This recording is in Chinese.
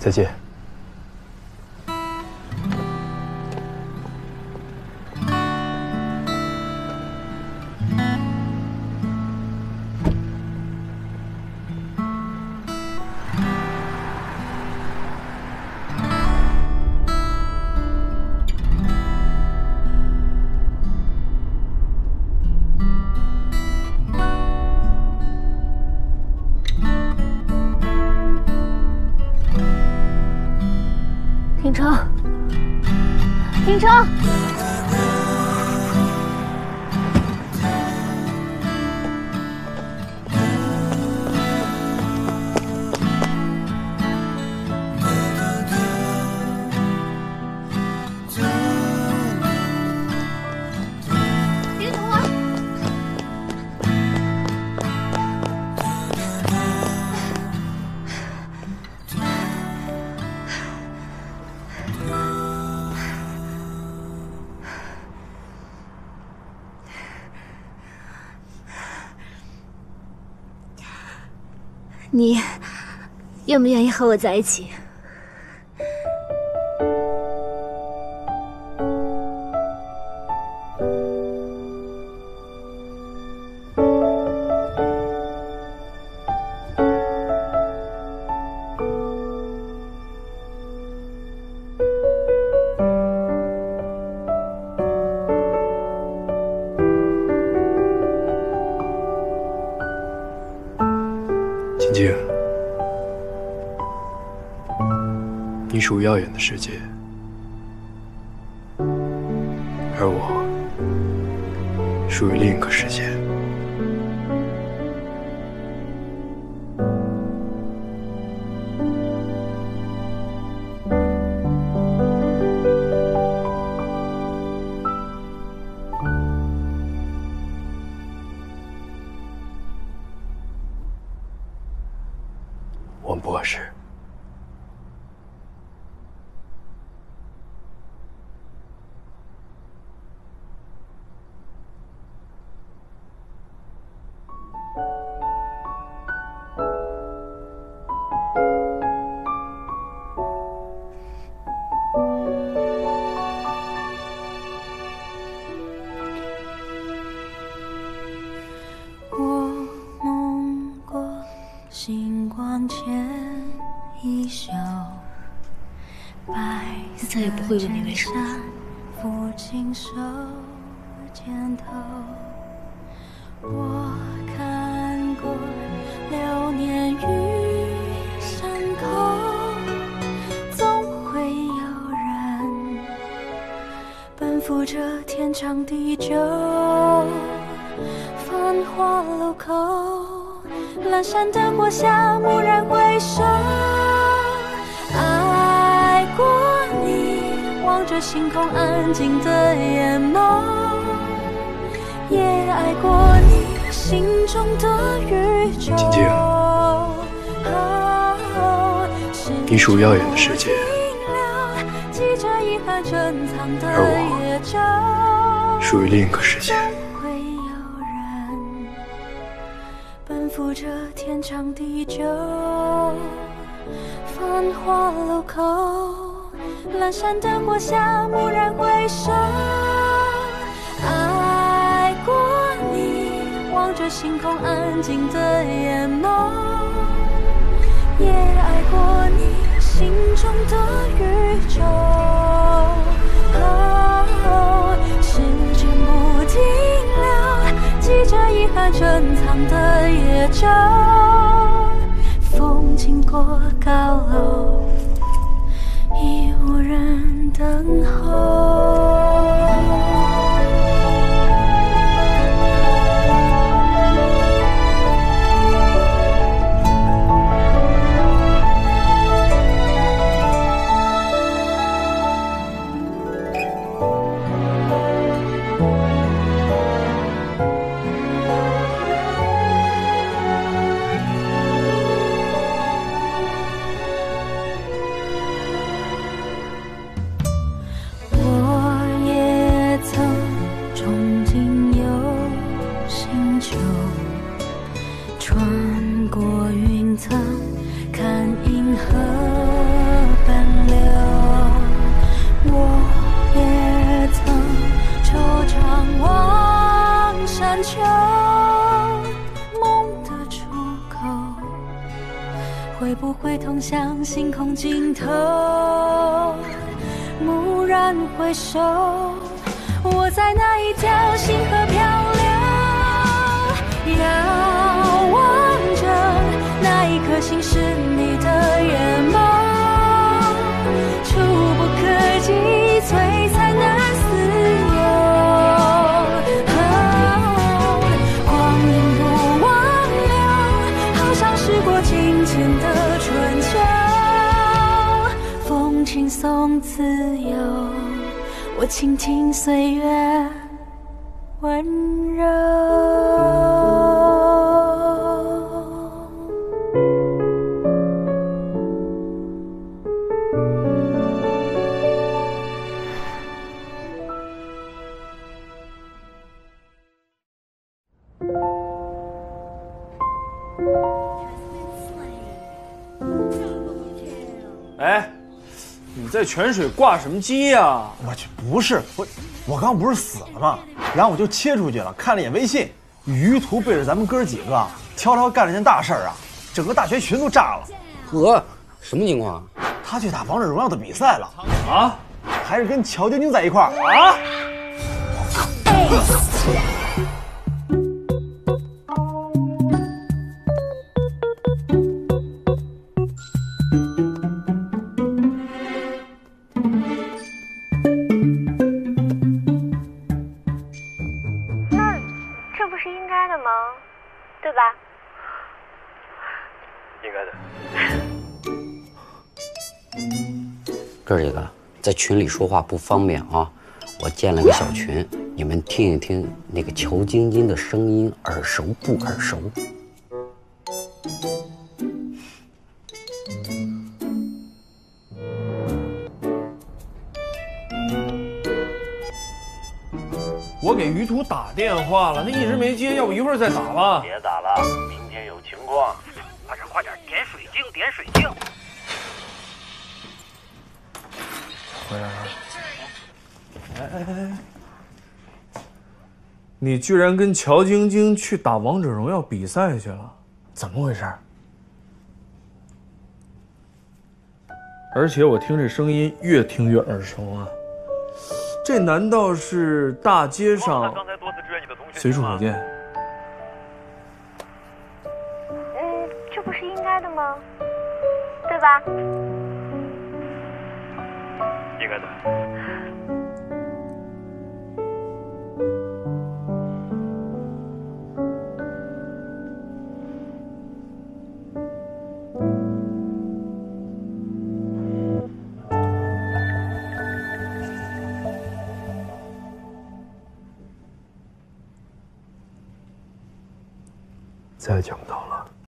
再见。车。你愿不愿意和我在一起？你属于耀眼的世界，而我属于另一个世界。再也不会问你为什么衬衫抚琴手肩头。我看过流年与山口，总会有人奔赴这天长地久。繁华路口，阑珊灯火下，蓦然回首，爱过，着星空安静的眼眸，也爱过你心中的宇宙。晶晶你属于耀眼的世界，而我属于另一个世界。会有人奔赴这天长地久，繁华路口，阑珊灯火下，蓦然回首，爱过你，望着星空安静的眼眸，也爱过你心中的宇宙。哦时间不停留，记着遗憾珍藏的夜舟，风经过高楼，已无人等候。会不会通向星空尽头。蓦然回首，我在那一条星河漂流，遥望着那一颗星是你的轻松自由，我倾听岁月温柔。在泉水挂什么机呀、我去，不是我，我刚不是死了吗？然后我就切出去了，看了一眼微信，于途背着咱们哥几个，悄悄干了件大事儿啊，整个大学群都炸了。呵，什么情况？他去打王者荣耀的比赛了，啊还是跟乔晶晶在一块儿。啊！那 的忙？对吧？应该的。哥几个在群里说话不方便啊，我建了个小群，你们听一听那个乔晶晶的声音耳熟不耳熟？我给于途打电话了，他一直没接，要不一会儿再打吧。别打了，明天有情况。快点快点，点水晶，点水晶。回来了。哎哎哎你居然跟乔晶晶去打王者荣耀比赛去了，怎么回事？而且我听这声音越听越耳熟啊，这难道是大街上刚才多次支援你的同学随处可见？嗯，这不是应该的吗？对吧？应该的。再讲到。